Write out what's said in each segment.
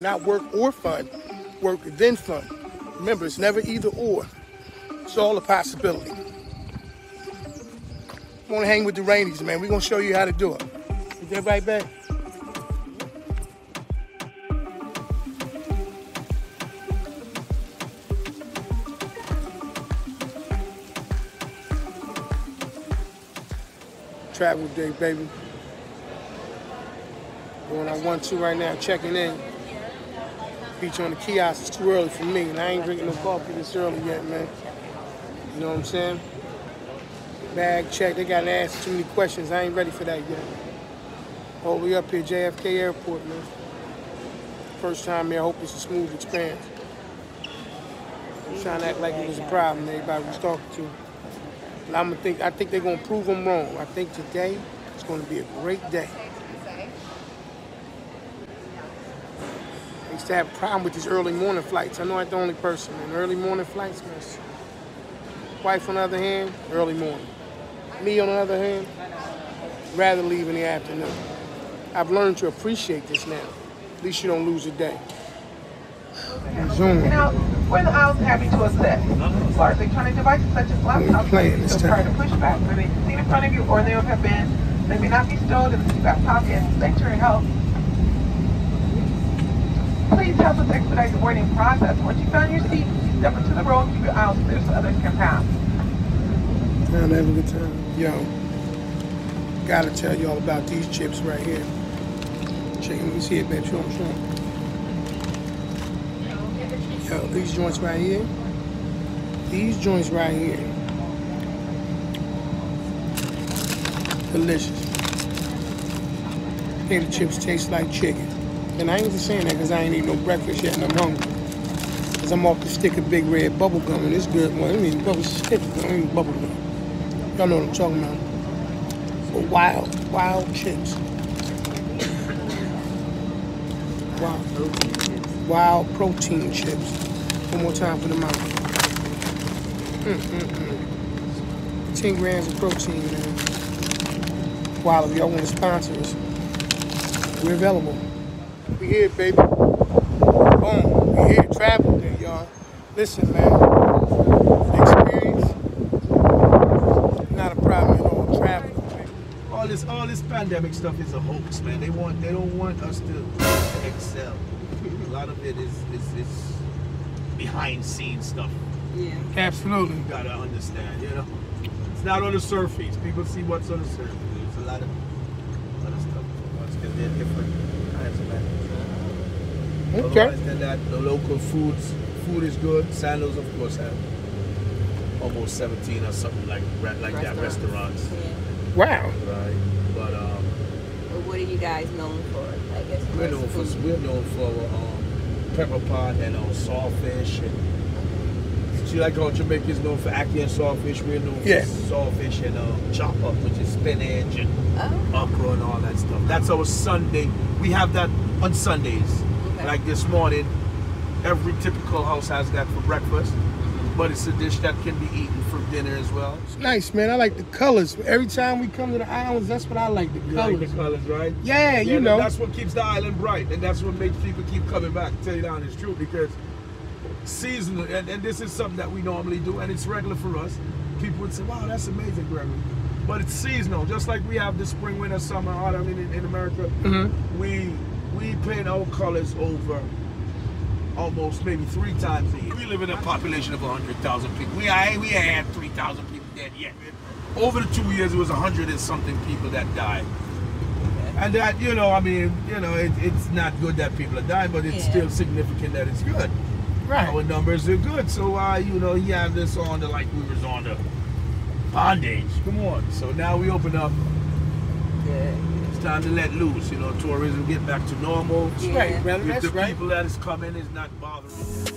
Not work or fun, work then fun. Remember, it's never either or. It's all a possibility. Want to hang with the Raineys, man? We're gonna show you how to do it. Is right, back? Travel day, baby. Going on one, two right now, checking in. Beach on the kiosk, it's too early for me, and I ain't drinking no coffee this early yet, man. You know what I'm saying? Bag check, they gotta ask too many questions. I ain't ready for that yet. The way up here, JFK Airport, man. First time here, I hope it's a smooth experience. I'm trying to act like it was a problem that everybody was talking to. But I'm gonna think I think they're gonna prove them wrong. I think today is gonna be a great day. Used to have a problem with these early morning flights. I know I'm the only person in early morning flights, man. Wife on the other hand, early morning. Me on the other hand, rather leave in the afternoon. I've learned to appreciate this now. At least you don't lose a day. Zoom. Now, we're in the aisles happy to assist. Large electronic devices such as laptops playing may this still prior time. to pushback, where they can see in front of you or they have been, they may not be stowed in the seatbelt pocket. Thanks for your help. Please help us expedite the boarding process. Once you found your seat, please step into the row and keep your aisles clear so others can pass. I'm having a good time. Yo, gotta tell you all about these chips right here. Check, let me see it, babe. Show 'em, show 'em. Yo, these joints right here. These joints right here. Delicious. Hey, the chips taste like chicken. And I ain't just saying that because I ain't eating no breakfast yet and I'm hungry. Because I'm off the stick of big red bubble gum and it's good. Well, I mean, bubble stick, I mean bubble gum. Y'all know what I'm talking about. But wild, wild chips. Wild, wild protein chips. One more time for the mouth. Mm-mm-mm. 10 grams of protein, man. Wow, if y'all want to sponsor us, we're available. We here, baby. Boom. We here. Travel day, y'all. Listen, man. Experience. Not a problem at all. Travel. all this all this pandemic stuff is a hoax, man. They want they don't want us to excel. A lot of it is is, is behind scenes stuff. Yeah. Absolutely. You gotta understand, you know. It's not on the surface. People see what's on the surface. There's a lot of other stuff because they're different kinds of language. Okay. Otherwise than that, the local foods food is good. Sandals, of course, have almost 17 or something like like that restaurants, Yeah. Wow. right? But um, But what are you guys known for? I guess We're what's known for we're known for um, pepper pot and um, saltfish. And, see, like how Jamaicans known for ackee and saltfish. We're known Yeah. for saltfish and um, chop up, which is spinach and Oh. okra and all that stuff. That's our Sunday. We have that on Sundays. Okay. Like this morning, every typical house has that for breakfast, mm-hmm. but it's a dish that can be eaten for dinner as well. It's nice, man. I like the colors. Every time we come to the islands, that's what I like, the You colors. like the colors, right? Yeah, you know. That's what keeps the island bright, and that's what makes people keep coming back. To tell you the honest truth, because seasonal, and, and this is something that we normally do, and it's regular for us. People would say, "Wow, that's amazing, Gregory," but it's seasonal. Just like we have the spring, winter, summer, autumn in, in America, Mhm. we we paint our colors over almost maybe three times a year. We live in a population of 100,000 people. We ain't, we ain't had 3,000 people dead yet. Over the two years, it was 100 and something people that died. And that, you know, I mean, you know, it, it's not good that people are dying, but it's Yeah. still significant that it's good. Right. Our numbers are good. So, uh, you know, he have this on the, like we was on the bondage. Come on. So now we open up. Good. It's time to let loose. You know, tourism get back to normal. Yeah. right, brother. If That's the right. people that is coming is not bothering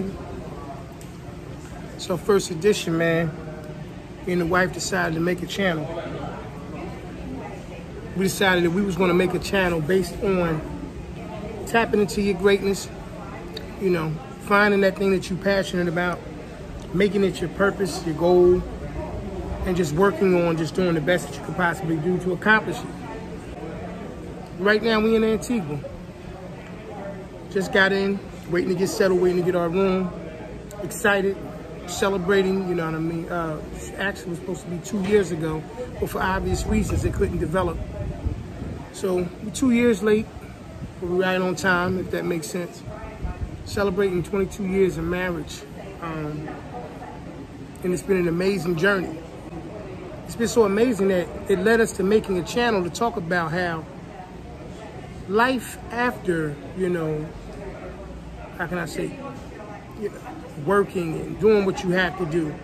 them. So first edition, man. Me and the wife decided to make a channel. We decided that we was gonna make a channel based on tapping into your greatness, you know, finding that thing that you're passionate about, making it your purpose, your goal, and just working on just doing the best that you could possibly do to accomplish it. Right now we in Antigua. Just got in, waiting to get settled, waiting to get our room. Excited, celebrating, you know what I mean? Uh, actually, was supposed to be two years ago, but for obvious reasons, it couldn't develop. So we're two years late, but we're right on time, if that makes sense. Celebrating 22 years of marriage. Um, and it's been an amazing journey. It's been so amazing that it led us to making a channel to talk about how life after, you know, how can I say, working and doing what you have to do,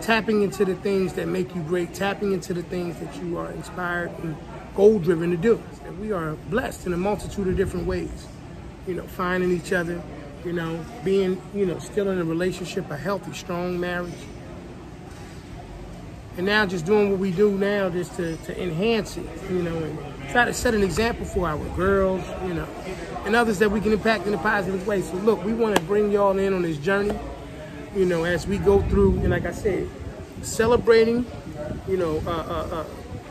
tapping into the things that make you great, tapping into the things that you are inspired and goal driven to do. And we are blessed in a multitude of different ways. You know, finding each other, you know, being, you know, still in a relationship, a healthy, strong marriage. And now just doing what we do now just to, to enhance it, you know, and try to set an example for our girls, you know, and others that we can impact in a positive way. So look, we want to bring y'all in on this journey, you know, as we go through, and like I said, celebrating, you know, uh, uh, uh,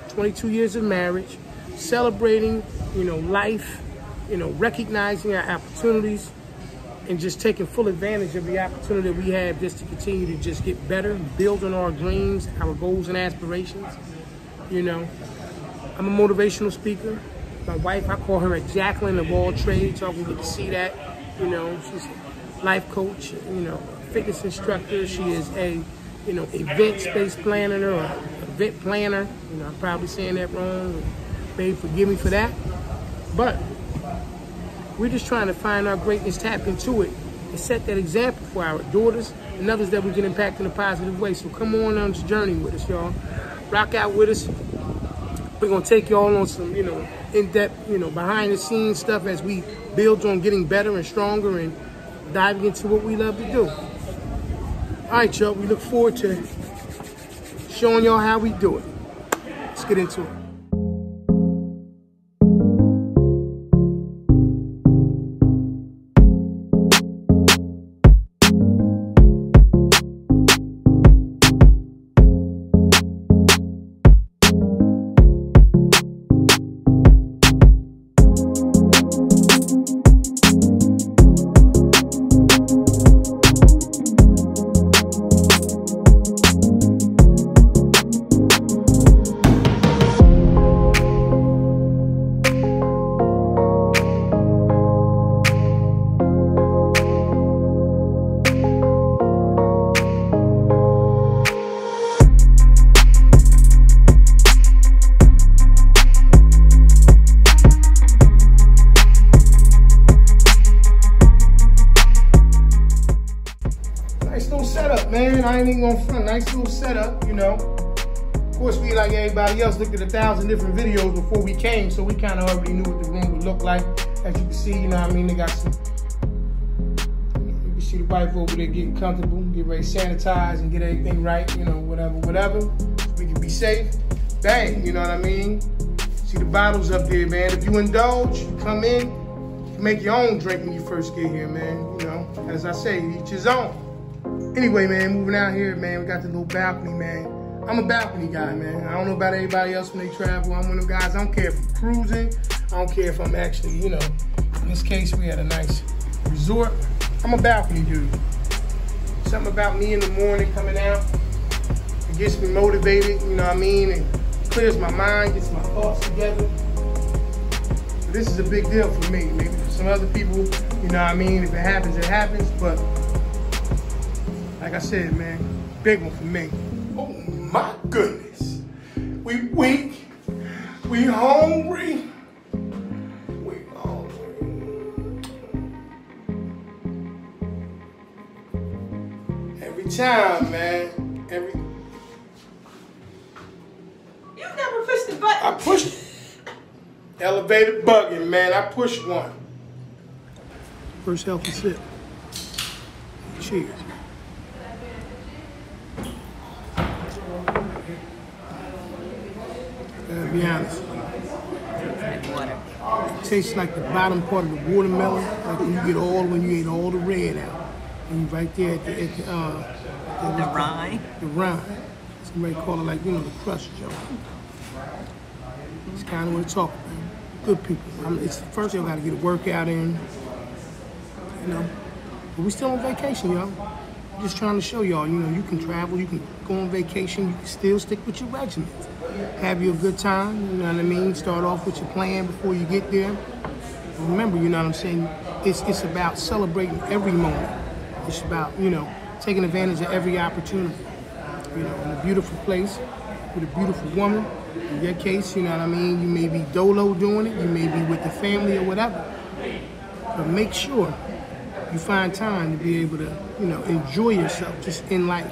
22 years of marriage, celebrating, you know, life, you know, recognizing our opportunities, and just taking full advantage of the opportunity we have just to continue to just get better, build on our dreams, our goals and aspirations. You know, I'm a motivational speaker. My wife, I call her a Jacqueline of all trades. Y'all can get to see that. You know, she's life coach, you know, fitness instructor. She is a, you know, event space planner or event planner. You know, I'm probably saying that wrong. Babe, forgive me for that. But we're just trying to find our greatness, tap into it, and set that example for our daughters and others that we can impact in a positive way. So come on on this journey with us, y'all. Rock out with us. We're gonna take y'all on some, you know, in-depth, you know, behind the scenes stuff as we build on getting better and stronger and diving into what we love to do. All right, y'all. We look forward to showing y'all how we do it. Let's get into it. Ain't even gonna front. Nice little setup, you know. Of course, we, like everybody else, looked at a thousand different videos before we came, so we kind of already knew what the room would look like. As you can see, you know what I mean? They got some, you can see the wife over there getting comfortable, get ready to sanitize and get everything right, you know, whatever, whatever. We can be safe. Bang, you know what I mean? See the bottles up there, man. If you indulge, come in, you make your own drink when you first get here, man. You know, as I say, each his own. Anyway, man, moving out here, man, we got the little balcony, man. I'm a balcony guy, man. I don't know about everybody else when they travel. I'm one of them guys. I don't care if I'm cruising. I don't care if I'm actually, you know, in this case, we had a nice resort. I'm a balcony dude. Something about me in the morning coming out. It gets me motivated, you know what I mean? It clears my mind, gets my thoughts together. This is a big deal for me. Maybe for some other people, you know what I mean? If it happens, it happens. But like I said, man, big one for me. Oh my goodness. We weak. We hungry. We hungry. Every time, man. Every You never pushed the button. I pushed Elevated bugging, man. I pushed one. First healthy sip. Cheers. Be honest. Water. It tastes like the bottom part of the watermelon, like when you get all when you ate all the red out. And right there at the, at the uh The rind. the rind. Somebody call it like, you know, the crust joint. It's kind of what it's talking about. Good people. I mean, it's first y'all got to get a workout in. You know, but we still on vacation, y'all. Just trying to show y'all, you know, you can travel, you can go on vacation, you can still stick with your regiment. Have you a good time, you know what I mean? Start off with your plan before you get there. Remember, you know what I'm saying? It's it's about celebrating every moment. It's about, you know, taking advantage of every opportunity. You know, in a beautiful place with a beautiful woman. In your case, you know what I mean? You may be dolo doing it, you may be with the family or whatever. But make sure you find time to be able to, you know, enjoy yourself just in life.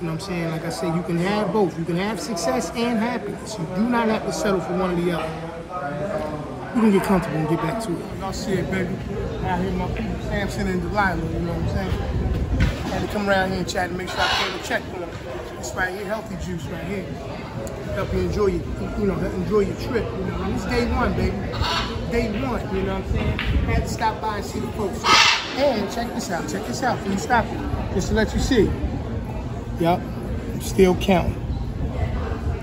You know what I'm saying? Like I said, you can have both. You can have success and happiness. You do not have to settle for one or the other. You can get comfortable and get back to it. Y'all see it, baby. Out here, my people, Samson and Delilah, you know what I'm saying? I Had to come around here and chat and make sure I came to check on them. This right here, healthy juice right here. Help you enjoy your, you know, enjoy your trip. You know, it's day one, baby. Day one, you know what I'm saying? Had to stop by and see the folks. And check this out, check this out before you stop it. Just to let you see. Yep, still counting.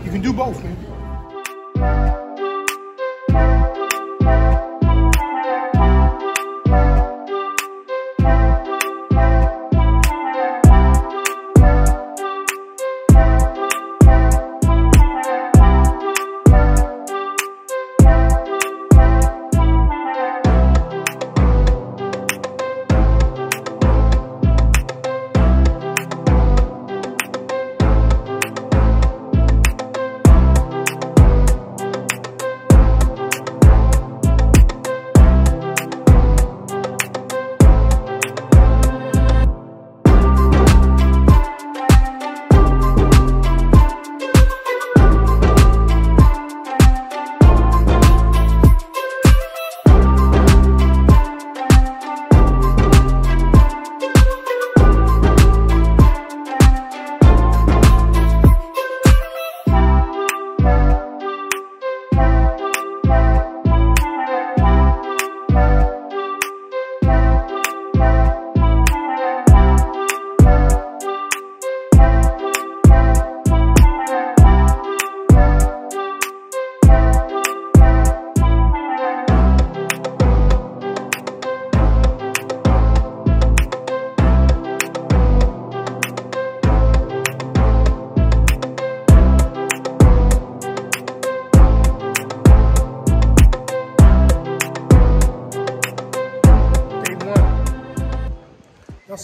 You can do both, man.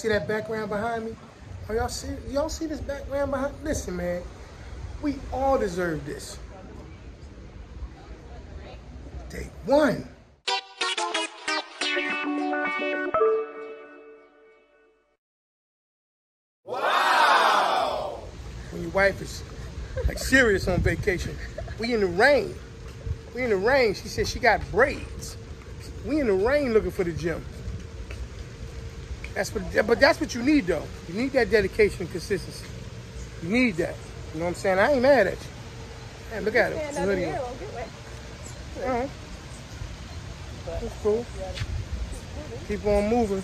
See that background behind me? Oh, y'all see y'all see this background behind? Listen, man, we all deserve this. Day one. Wow. When your wife is like serious on vacation, we in the rain. We in the rain. She said she got braids. We in the rain looking for the gym. That's what, but that's what you need though. You need that dedication and consistency. You need that. You know what I'm saying? I ain't mad at you. Hey, look at it. It's a hoodie. All right. That's cool. Keep on moving.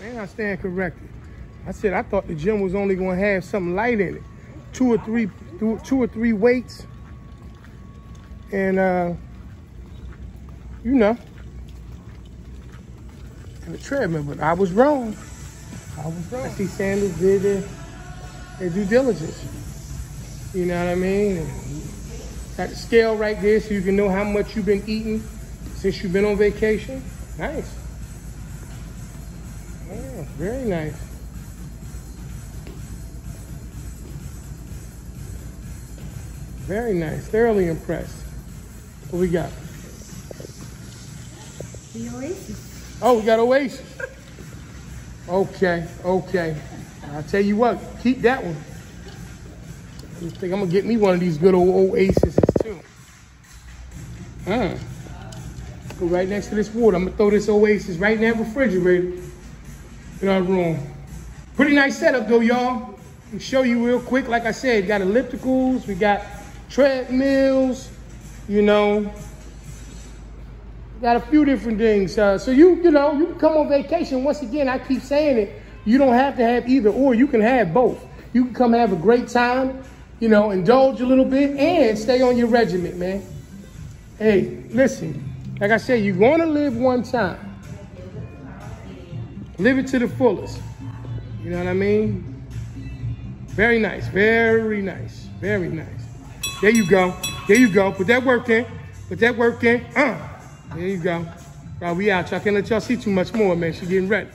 Man, I stand corrected. I said I thought the gym was only gonna have something light in it. Two or three, two or three weights. And uh, you know, the treadmill, but I was wrong. I was wrong. I see Sandals did their, their due diligence. You know what I mean? And got the scale right there so you can know how much you've been eating since you've been on vacation. Nice. Yeah, very nice. Very nice. Thoroughly impressed. What we got? The Oasis. Oh, we got Oasis. Okay, okay. I'll tell you what, keep that one. I think I'm gonna get me one of these good old Oasis too. Uh, go right next to this water. I'm gonna throw this Oasis right in that refrigerator in our room. Pretty nice setup though, y'all. show you real quick. Like I said, got ellipticals, we got treadmills, you know, got a few different things. Uh, so you, you know, you can come on vacation. Once again, I keep saying it. You don't have to have either or. You can have both. You can come have a great time, you know, indulge a little bit, and stay on your regiment, man. Hey, listen. Like I said, you're going to live one time. Live it to the fullest. You know what I mean? Very nice. Very nice. Very nice. There you go. There you go. Put that work in. Put that work in. Uh. There you go. Right, we out. Y'all can't let y'all see too much more, man. She getting ready.